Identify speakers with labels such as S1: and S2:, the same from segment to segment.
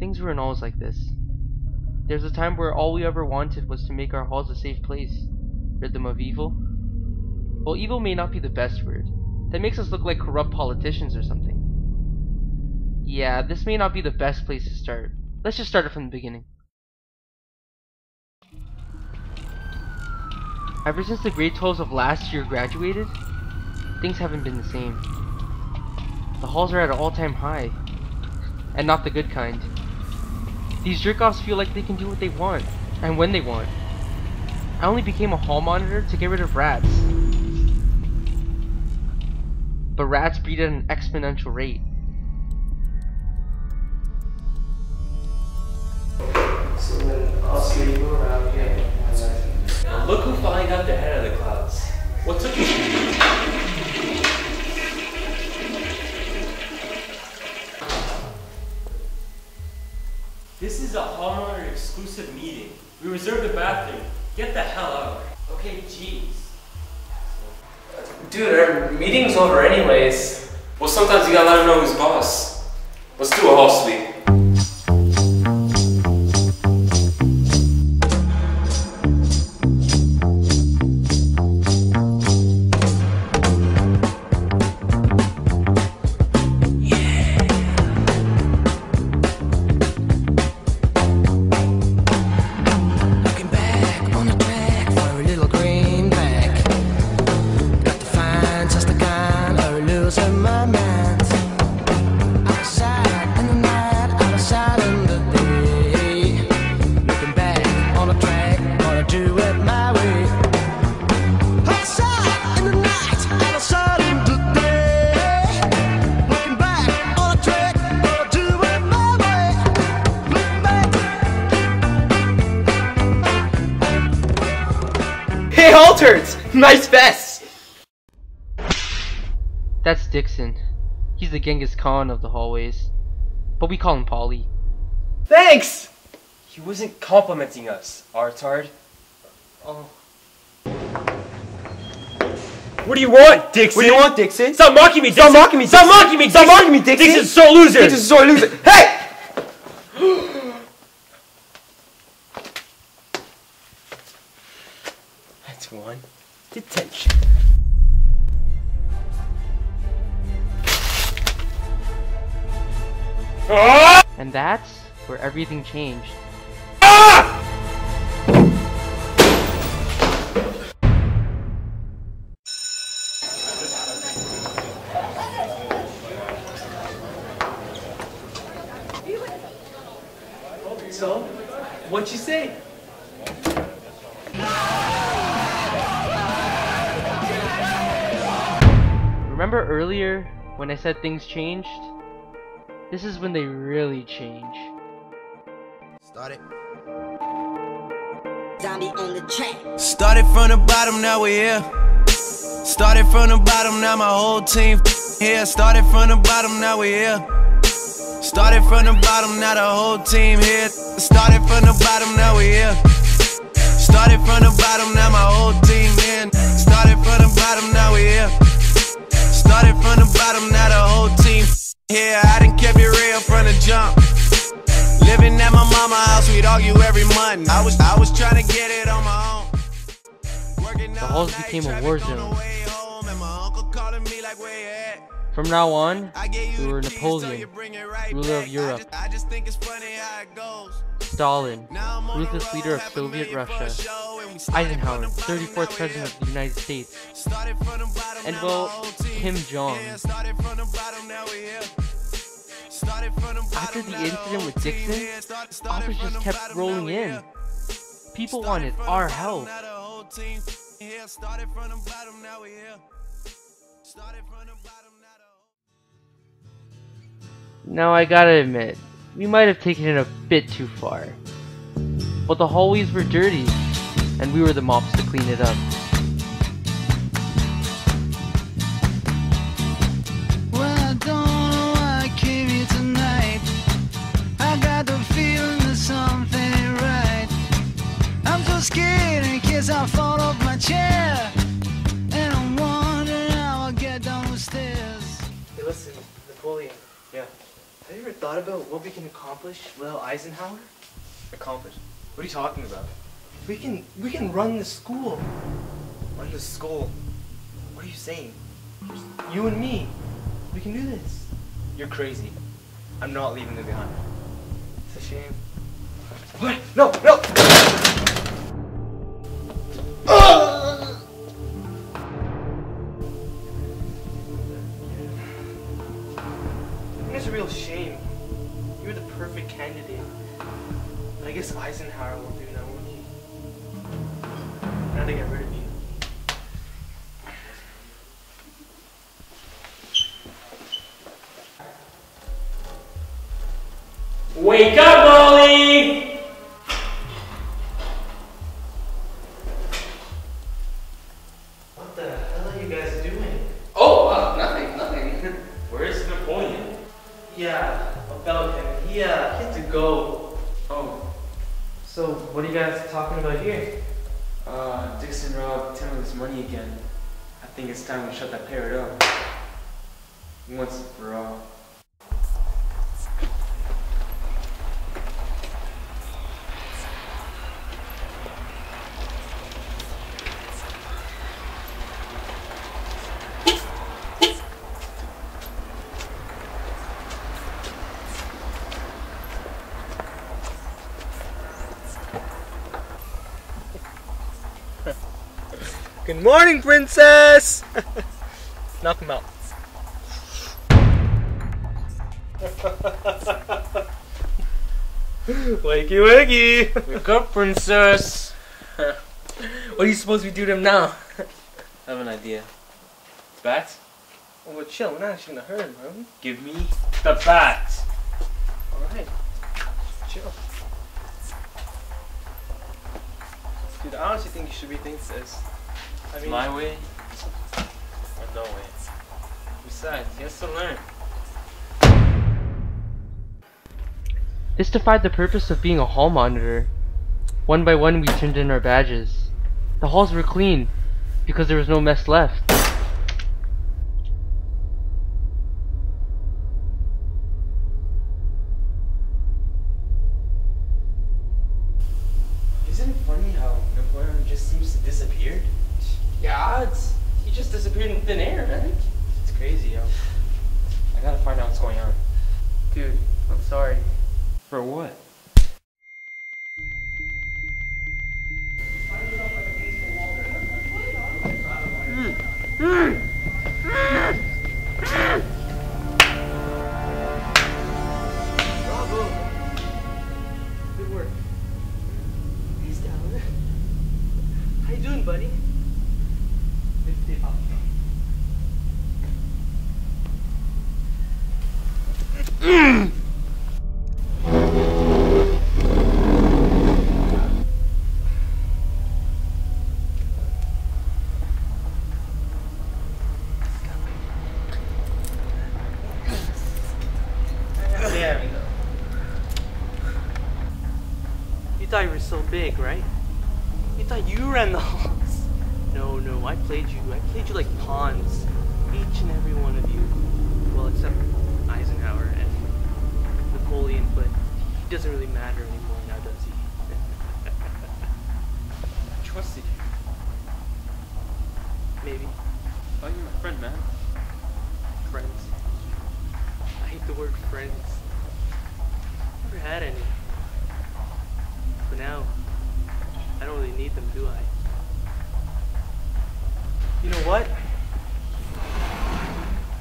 S1: Things weren't always like this. There's a time where all we ever wanted was to make our halls a safe place. Rid them of evil. Well, evil may not be the best word. That makes us look like corrupt politicians or something. Yeah, this may not be the best place to start. Let's just start it from the beginning. Ever since the grade 12s of last year graduated, things haven't been the same. The halls are at an all-time high. And not the good kind. These jerk-offs feel like they can do what they want, and when they want. I only became a hall monitor to get rid of rats. But rats breed at an exponential rate.
S2: I'll around here.
S3: Look who finally got the head of the clouds. What took you? This is a homeowner exclusive meeting. We reserved the bathroom. Get the hell out. Okay, jeez.
S2: Dude, our meeting's over anyways.
S3: Well, sometimes you gotta let him know who's boss. Let's do a hall sweep.
S2: Nice vest!
S1: That's Dixon. He's the Genghis Khan of the hallways. But we call him Polly.
S2: Thanks!
S3: He wasn't complimenting us, Artard.
S1: Oh.
S3: What do you want, Dixon?
S2: What do you want, Dixon?
S3: Stop mocking me, Dixon!
S2: Stop mocking me,
S3: Stop
S2: Dixon!
S3: mocking me,
S2: Stop
S3: Dixon!
S2: mocking me, Dixon!
S3: Dixon's so loser!
S2: Dixon's so loser. Hey!
S3: That's one. Detention. Ah!
S1: And that's where everything changed.
S2: So, what you say?
S1: Remember earlier when I said things changed? This is when they really change.
S4: Start it.
S5: Zombie on the track.
S4: Started from the bottom, now we're here. Started from the bottom, now my whole team here. Started from the bottom, now we're here. Started from the bottom, now the whole team here. Started from the bottom, now we're here. Started from the bottom, now my whole team in. Started from the bottom, now we're here. Started from the bottom, now the whole team here. I done kept it real from the jump. Living at my mama house, we'd argue every month. I was I was trying to get it on my own. Working
S1: The
S4: all
S1: halls became a war zone.
S4: Way home, and my uncle calling me like, where you at?
S1: From now on,
S4: I gave you
S1: we were
S4: the keys, so you
S1: Napoleon,
S4: bring it right
S1: ruler of Europe.
S4: just- I just think it's funny how it goes.
S1: Stalin,
S4: Now I'm on the
S1: ruthless leader of Soviet
S4: million for a
S1: Russia,
S4: show, and we started
S1: Eisenhower,
S4: from the bottom,
S1: 34th President of the United States,
S4: Started from the bottom,
S1: and well, Kim Jong.
S4: here. Started from the bottom, now we here. Started from the
S1: After the incident with Dixon,
S4: here. Started- started
S1: offers just kept rolling in. People wanted our help.
S4: now the whole team here. Started from the bottom, now we here. Started from the bottom, now the whole
S1: Now I gotta admit, we might have taken it a bit too far. But the hallways were dirty, and we were the mops to clean it up.
S4: Well, I don't know why I came here tonight. I got the feeling that something ain't right. I'm so scared in case I fall off my chair. And I'm wondering how I'll get down the stairs.
S2: Hey, listen, Napoleon.
S5: Have you ever thought about what we can accomplish without Eisenhower?
S6: Accomplish. What are you talking about?
S5: We can we can run the school.
S6: Run the school. What are you saying?
S5: You and me. We can do this.
S6: You're crazy. I'm not leaving them behind.
S5: It's a shame.
S6: What? No, no!
S5: A real shame. You were the perfect candidate. But I guess Eisenhower will do now, won't he? Now to get rid of you.
S3: Wake up,
S1: Uh,
S6: Dixon robbed Timothy's money again. I think it's time we shut that parrot up. Once and for all.
S5: Good morning, princess! Knock him out. wakey wakey!
S6: Wake up, princess!
S5: What are you supposed to be doing now?
S6: I have an idea. Bat?
S5: Oh, well, chill. We're not actually gonna hurt him, are we?
S6: Give me the bat!
S5: Alright. Chill. Dude, I honestly think you should rethink this. I mean,
S6: my way or no way. Besides, he has to learn.
S1: This defied the purpose of being a hall monitor. One by one, we turned in our badges. The halls were clean because there was no mess left.
S5: Dude, I'm sorry.
S6: For what?
S5: Bravo. Good work. He's down. How you doing, buddy? There we go. You thought you were so big, right? You thought you ran the halls. No, no, I played you. I played you like pawns. Each and every one had any. For now, I don't really need them, do I? You know what?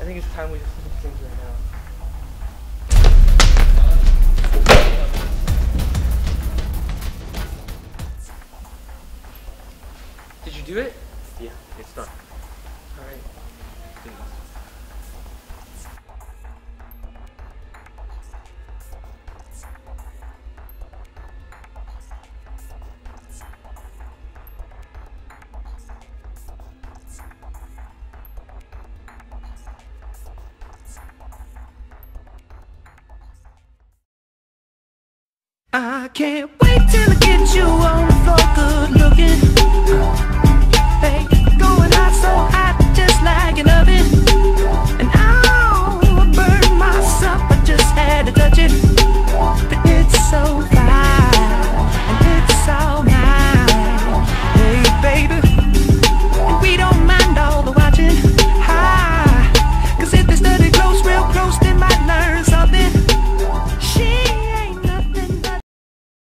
S5: I think it's time we just finish things right now.
S6: Did you do it? Yeah, it's done.
S5: Alright.
S4: I can't wait till I get you on the floor, good looking. Hey, going hot so hot, just like an oven.